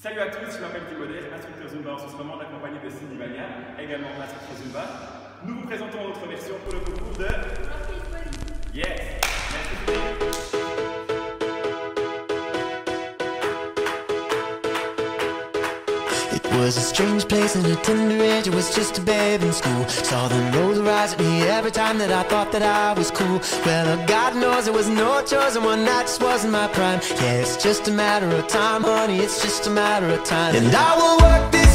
Salut à tous, je m'appelle Timoder, instructeur Zumba en ce moment accompagné de Cindy Bagnan, également instructeur Zumba. Nous vous présentons notre version pour le concours de... was a strange place and a tender age. I was just a babe in school. Saw them roll their eyes at me every time that I thought that I was cool. Well, God knows it was no choice, and one night just wasn't my prime. Yeah, it's just a matter of time, honey. It's just a matter of time. And I will work this.